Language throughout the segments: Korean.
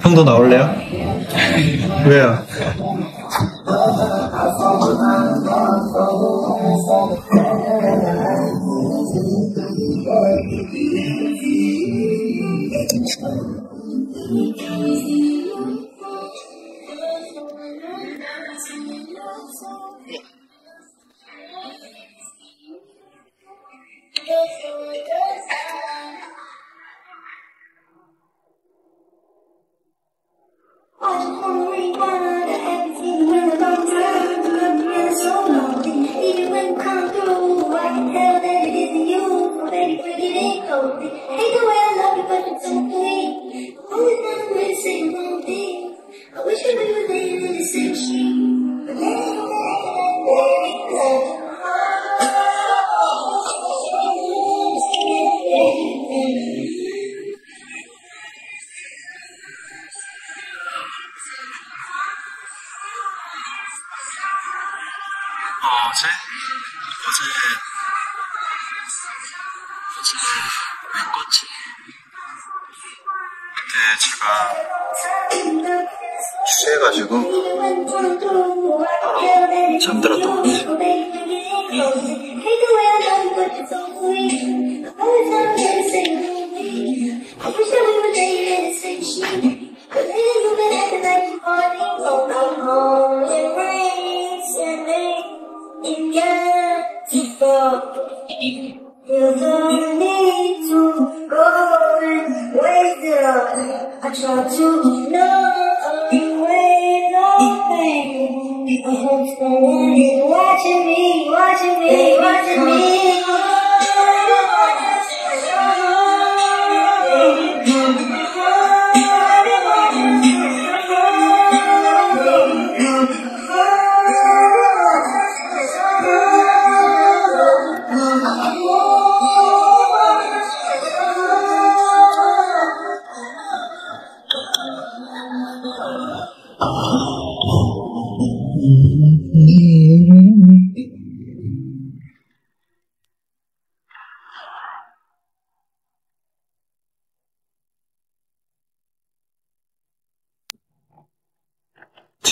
형도 나올래요? 왜요? 어제? 어제 어제 왜 껐지? 그때 제가 취해가지고 바로 잠들었던 것 같아요. You watching me, watching me, watching me.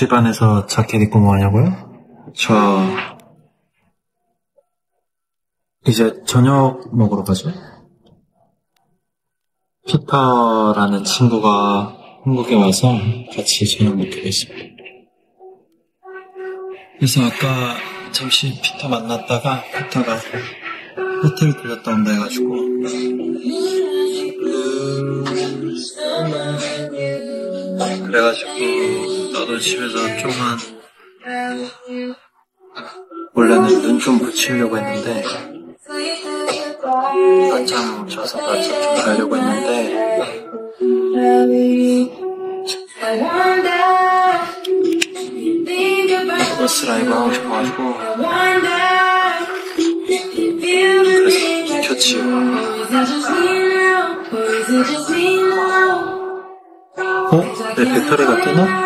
집안에서 자켓 입고 뭐 하냐고요? 저 이제 저녁 먹으러 가죠. 피터라는 친구가 한국에 와서 같이 저녁 먹기로 했습니다. 그래서 아까 잠시 피터 만났다가 피터가 호텔 들렸다 온다 해가지고. 그래가지고 나도 집에서 좀만 원래는 눈 좀 붙이려고 했는데 낮잠 자서 낮잠 좀 자려고 했는데 버스 라이브 하고 싶어가지고 그래서 켰지요 어? 내 배터리가 뜨나?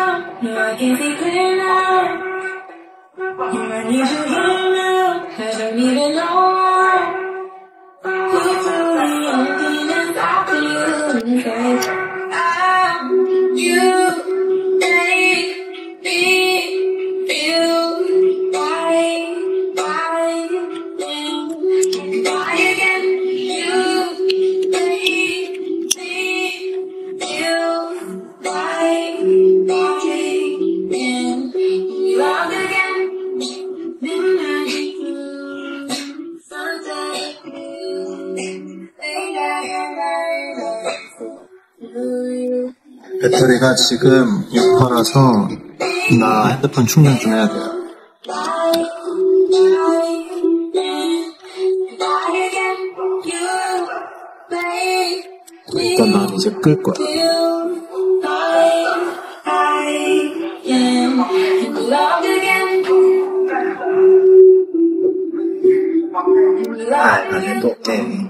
배터리가 지금 6%라서 나 핸드폰 충전 좀 해야 돼요. 일단 난 이제 끌 거야. 아, 이거 또 게임.